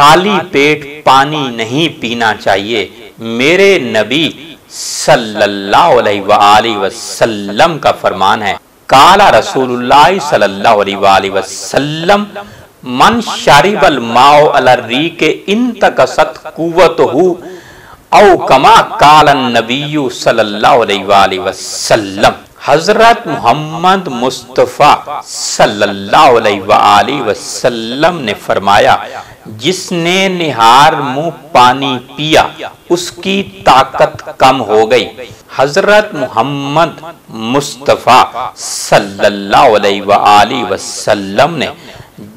خالی پیٹ پانی نہیں پینا چاہیے۔ میرے نبی صلی اللہ علیہ وآلہ وسلم کا فرمان ہے۔ کالا رسول اللہ صلی اللہ علیہ وآلہ وسلم، من شارب الماء الریق انتقصت قوتہو او کما کال النبی صلی اللہ علیہ وآلہ وسلم حضرت محمد مصطفیٰ صلی اللہ علیہ وآلہ وسلم نے فرمایا، جس نے نہار منہ پانی پیا، اس کی طاقت کم ہو گئی۔ حضرت محمد مصطفیٰ صلی اللہ علیہ وآلہ وسلم نے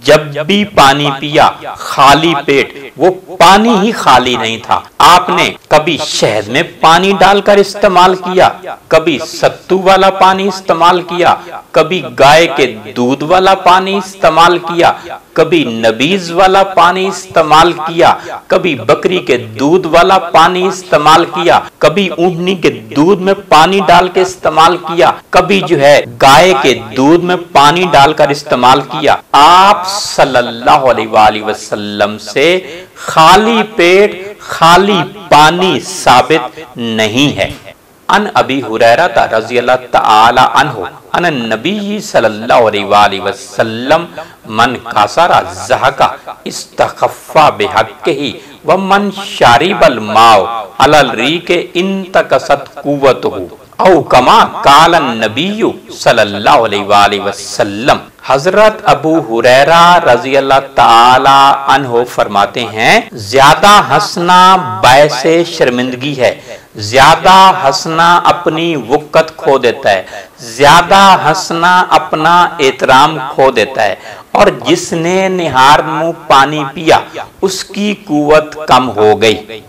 جب بھی پانی پیا خالی پیٹ وہ پانی ہی خالی نہیں تھا۔ آپ نے کبھی شہد میں پانی ڈال کر استعمال کیا کبھی ستو والا پانی استعمال کیا کبھی گائے کے دودھ والا پانی استعمال کیا کبھی نبیز والا پانی استعمال کیا کبھی بکری کے دودھ والا پانی استعمال کیا کبھی اونٹنی کے دودھ میں پانی ڈال کے استعمال کیا کبھی جو ہے گائے کے دودھ میں پانی ڈال کر استعمال کیا آپ صلی اللہ علیہ وآلہ وسلم سے خالی پیٹ، خالی پانی ثابت نہیں ہے۔ ان ابی حریرہ رضی اللہ تعالی عنہ ان النبی صلی اللہ علیہ وآلہ وسلم، من کاسر زہکا استخفا بحقہی ومن شارب الماء، علی الریق انتقصت قوتہو او کما کال النبی صلی اللہ علیہ وآلہ وسلم۔ حضرت ابو حریرہ رضی اللہ تعالی عنہ فرماتے ہیں، زیادہ ہسنا باعث شرمندگی ہے، زیادہ ہسنا اپنی وقت کھو دیتا ہے، زیادہ ہسنا اپنا احترام کھو دیتا ہے۔ اور جس نے نہار منہ پانی پیا، اس کی قوت کم ہو گئی۔